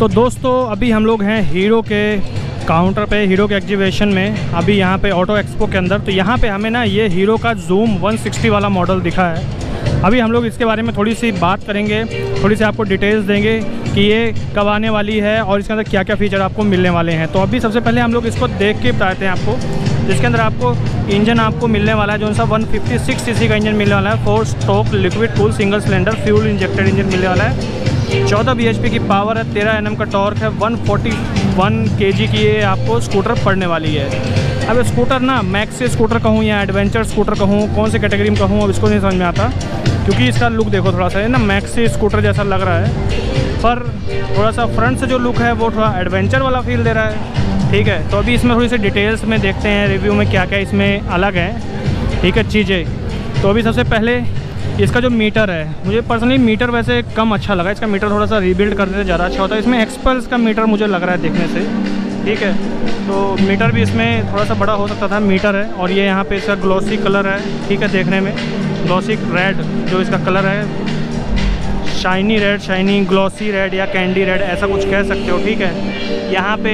तो दोस्तों, अभी हम लोग हैं हीरो के काउंटर पे हीरो के एग्जीबिशन में। अभी यहाँ पे ऑटो एक्सपो के अंदर। तो यहाँ पे हमें ना ये हीरो का जूम 160 वाला मॉडल दिखा है। अभी हम लोग इसके बारे में थोड़ी सी बात करेंगे, थोड़ी सी आपको डिटेल्स देंगे कि ये कब आने वाली है और इसके अंदर क्या क्या फ़ीचर आपको मिलने वाले हैं। तो अभी सबसे पहले हम लोग इसको देख के बताते हैं आपको, जिसके अंदर आपको इंजन आपको मिलने वाला है, जो सा 156 सीसी का इंजन मिलने वाला है four stroke liquid cool single cylinder fuel injected engine मिलने वाला है। चौदह बी की पावर है, तेरह एन का टॉर्क है 141 केजी की ये आपको स्कूटर पड़ने वाली है। अब स्कूटर ना मैक्स स्कूटर कहूँ या एडवेंचर स्कूटर कहूँ, कौन से कैटेगरी में कहूँ, अब इसको नहीं समझ में आता। क्योंकि इसका लुक देखो थोड़ा सा है ना मैक्सी स्कूटर जैसा लग रहा है। पर थोड़ा सा फ्रंट से जो लुक है, वो थोड़ा एडवेंचर वाला फील दे रहा है। ठीक है तो अभी इसमें थोड़ी सी डिटेल्स में देखते हैं रिव्यू में क्या क्या इसमें अलग है। ठीक है, चीज़ें। तो अभी सबसे पहले इसका जो मीटर है, मुझे पर्सनली मीटर वैसे कम अच्छा लगा। इसका मीटर थोड़ा सा रीबिल्ड करने से ज़्यादा अच्छा होता है। इसमें एक्सपल्स का मीटर मुझे लग रहा है देखने से। ठीक है? तो मीटर भी इसमें थोड़ा सा बड़ा हो सकता था, मीटर है। और ये यहाँ पे इसका ग्लॉसी कलर है, ठीक है, देखने में। ग्लॉसी रेड जो इसका कलर है। Shiny red shiny glossy red या कैंडी रेड ऐसा कुछ कह सकते हो, ठीक है? यहाँ पे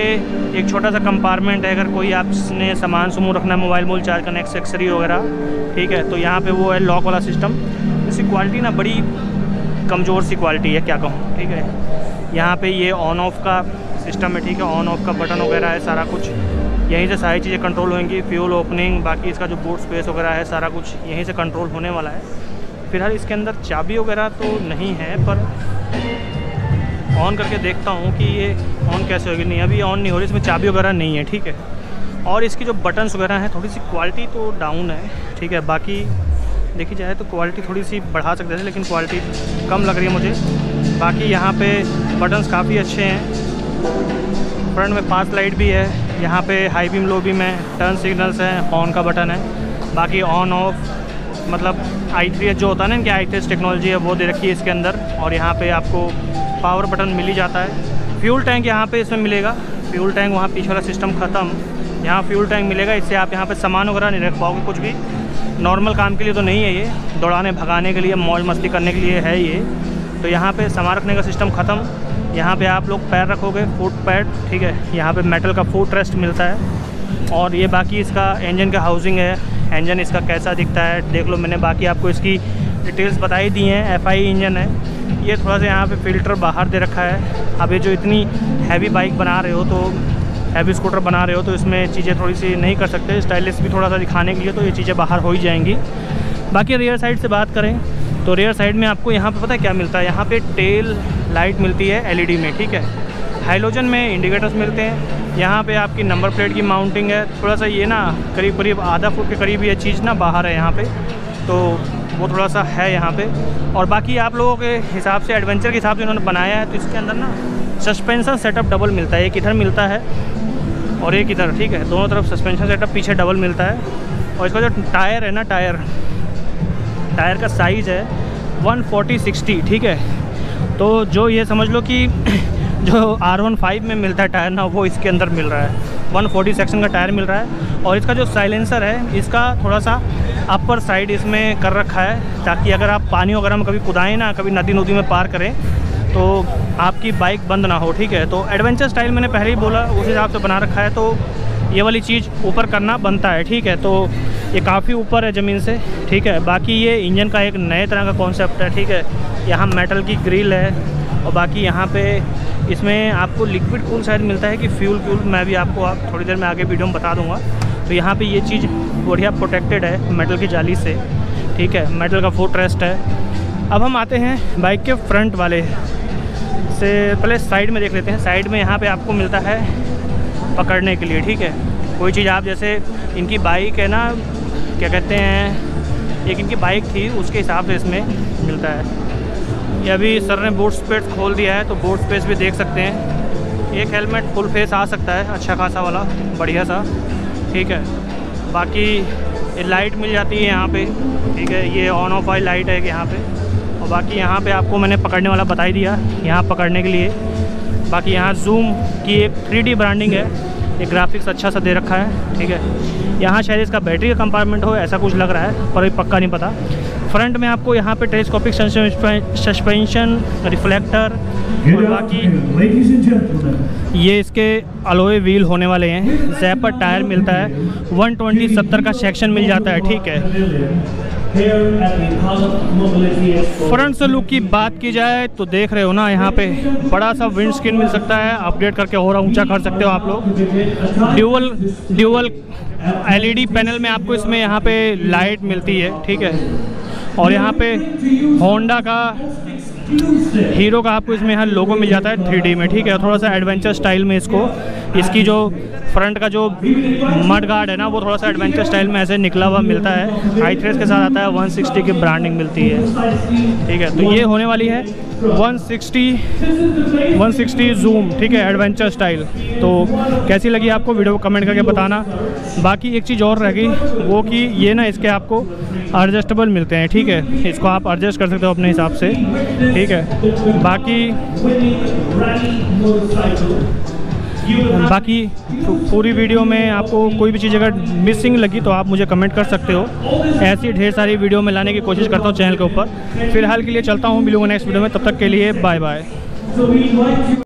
एक छोटा सा कंपार्टमेंट है, अगर कोई आपने सामान समूह रखना है मोबाइल मोबाइल चार्ज करना एक्सेसरी वगैरह, ठीक है? तो यहाँ पे वो है लॉक वाला सिस्टम इसकी क्वालिटी ना बड़ी कमज़ोर सी क्वालिटी है, क्या कहूँ, ठीक है? यहाँ पे ये ऑन ऑफ़ का सिस्टम है, ठीक है? ऑन ऑफ़ का बटन वगैरह है, सारा कुछ। यहीं से सारी चीज़ें कंट्रोल होंगी फ्यूल ओपनिंग बाकी इसका जो बूट स्पेस वगैरह है, सारा कुछ यहीं से कंट्रोल होने वाला है। फ़िलहाल इसके अंदर चाबी वगैरह तो नहीं है, पर ऑन करके देखता हूँ कि ये ऑन कैसे होगी। नहीं, अभी ऑन नहीं हो रही, इसमें चाबी वगैरह नहीं है, ठीक है? और इसकी जो बटन्स वगैरह हैं, थोड़ी सी क्वालिटी तो डाउन है, ठीक है? बाकी देखी जाए तो क्वालिटी थोड़ी सी बढ़ा सकते थे, लेकिन क्वालिटी कम लग रही है मुझे। बाकी यहाँ पे बटन्स काफ़ी अच्छे हैं। फ्रंट में पाँच लाइट भी है। यहाँ पे हाई बीम लो बीम है। टर्न सिग्नल्स हैं ऑन का बटन है। बाकी ऑन ऑफ़ मतलब आई थ्री जो होता है ना इनकी आई थ्री टेक्नोलॉजी है, वो दे रखी है इसके अंदर। और यहाँ पे आपको पावर बटन मिल ही जाता है। फ्यूल टैंक यहाँ पे इसमें मिलेगा। फ्यूल टैंक वहाँ पीछे वाला सिस्टम ख़त्म। यहाँ फ्यूल टैंक मिलेगा, इससे आप यहाँ पे सामान वगैरह नहीं रख पाओगे कुछ भी। नॉर्मल काम के लिए तो नहीं है ये। दौड़ाने, भगाने के लिए, मौज मस्ती करने के लिए है ये। तो यहाँ पे सामान रखने का सिस्टम ख़त्म। यहाँ पे आप लोग पैर रखोगे फुट पैड ठीक है? यहाँ पे मेटल का फुट रेस्ट मिलता है। और ये बाकी इसका इंजन का हाउसिंग है। इंजन इसका कैसा दिखता है, देख लो मैंने। बाकी आपको इसकी डिटेल्स बताई दी हैं। एफआई इंजन है। ये थोड़ा सा यहाँ पे फ़िल्टर बाहर दे रखा है। अब ये जो इतनी हैवी बाइक बना रहे हो तो हैवी स्कूटर बना रहे हो तो इसमें चीज़ें थोड़ी सी नहीं कर सकते। स्टाइलिश भी थोड़ा सा दिखाने के लिए तो ये चीज़ें बाहर हो ही जाएँगी। बाकी रेयर साइड से बात करें तो रेयर साइड में आपको यहाँ पे पता है क्या मिलता है? यहाँ पे टेल लाइट मिलती है एलईडी में, ठीक है? हाइलोजन में इंडिकेटर्स मिलते हैं। यहाँ पे आपकी नंबर प्लेट की माउंटिंग है। थोड़ा सा ये ना करीब करीब आधा फुट के करीब ये चीज़ ना बाहर है यहाँ पे तो वो थोड़ा सा है यहाँ पे। और बाकी आप लोगों के हिसाब से एडवेंचर के हिसाब से उन्होंने बनाया है तो इसके अंदर ना सस्पेंसन सेटअप डबल मिलता है। एक इधर मिलता है और एक इधर, ठीक है, दोनों तरफ़ सस्पेंशन सेटअप पीछे डबल मिलता है। और इसका जो टायर है ना टायर टायर का साइज़ है वन फोर्टी सिक्सटी ठीक है। तो जो ये समझ लो कि जो आर वन फाइव में मिलता है टायर ना, वो इसके अंदर मिल रहा है। 140 सेक्शन का टायर मिल रहा है। और इसका जो साइलेंसर है, इसका थोड़ा सा अपर साइड इसमें कर रखा है, ताकि अगर आप पानी वगैरह में कभी कुदाएँ ना, कभी नदी नदी में पार करें तो आपकी बाइक बंद ना हो, ठीक है? तो एडवेंचर स्टाइल मैंने पहले ही बोला, उस हिसाब से बना रखा है तो ये वाली चीज़ ऊपर करना बनता है, ठीक है? तो ये काफ़ी ऊपर है ज़मीन से, ठीक है? बाकी ये इंजन का एक नए तरह का कॉन्सेप्ट है, ठीक है? यहाँ मेटल की ग्रिल है, और बाकी यहाँ पे इसमें आपको लिक्विड कूल शायद मिलता है कि फ्यूल क्यूल मैं भी आपको आप थोड़ी देर में आगे वीडियो में बता दूँगा। तो यहाँ पे ये चीज़ बढ़िया प्रोटेक्टेड है मेटल की जाली से, ठीक है? मेटल का फुट रेस्ट है। अब हम आते हैं बाइक के फ्रंट वाले से पहले साइड में देख लेते हैं। साइड में यहाँ पे आपको मिलता है पकड़ने के लिए, ठीक है? कोई चीज़ आप जैसे इनकी बाइक है ना, क्या कहते हैं, एक इनकी बाइक थी, उसके हिसाब से इसमें मिलता है। ये अभी सर ने बूट स्पेस खोल दिया है तो बूट स्पेस भी देख सकते हैं। एक हेलमेट फुल फेस आ सकता है अच्छा खासा वाला, बढ़िया सा, ठीक है? बाकी लाइट मिल जाती है यहाँ पे, ठीक है? ये ऑन ऑफ़ वाली लाइट है यहाँ पे। और बाकी यहाँ पे आपको मैंने पकड़ने वाला बता ही दिया यहाँ पकड़ने के लिए। बाकी यहाँ जूम की एक थ्री ब्रांडिंग है ये ग्राफिक्स अच्छा सा दे रखा है ठीक है। यहाँ शायद इसका बैटरी का कंपार्टमेंट हो ऐसा कुछ लग रहा है पर अभी पक्का नहीं पता। फ्रंट में आपको यहाँ पे टेलीस्कोपिक सस्पेंशन रिफ्लेक्टर और बाकी ये इसके अलोए व्हील होने वाले हैं। जैपर टायर मिलता है। 120 70 का सेक्शन मिल जाता है ठीक है। फ्रंट से लुक की बात की जाए तो देख रहे हो ना, यहाँ पे बड़ा सा विंड स्क्रीन मिल सकता है। अपडेट करके हो रहा, ऊँचा कर सकते हो आप लोग। ड्यूअल ड्यूअल एलईडी पैनल में आपको इसमें यहाँ पे लाइट मिलती है, ठीक है। और यहाँ पे होंडा का हीरो का आपको इसमें हर लोगो मिल जाता है थ्री में, ठीक है? थोड़ा सा एडवेंचर स्टाइल में इसको, इसकी जो फ्रंट का जो मड गार्ड है ना, वो थोड़ा सा एडवेंचर स्टाइल में ऐसे निकला हुआ मिलता है। हाई थ्रेस के साथ आता है 160 की ब्रांडिंग मिलती है, ठीक है? तो ये होने वाली है 160 160 जूम ठीक है? एडवेंचर स्टाइल तो कैसी लगी आपको वीडियो कमेंट करके बताना? बाकी एक चीज़ और रह गई, वो कि ये ना इसके आपको एडजस्टेबल मिलते हैं, ठीक है? इसको आप एडजस्ट कर सकते हो अपने हिसाब से। ठीक है। बाकी बाकी पूरी वीडियो में आपको कोई भी चीज़ अगर मिसिंग लगी तो आप मुझे कमेंट कर सकते हो। ऐसी ढेर सारी वीडियो में लाने की कोशिश करता हूँ चैनल के ऊपर। फ़िलहाल के लिए चलता हूँ, मिलूँगा नेक्स्ट वीडियो में। तब तक के लिए बाय बाय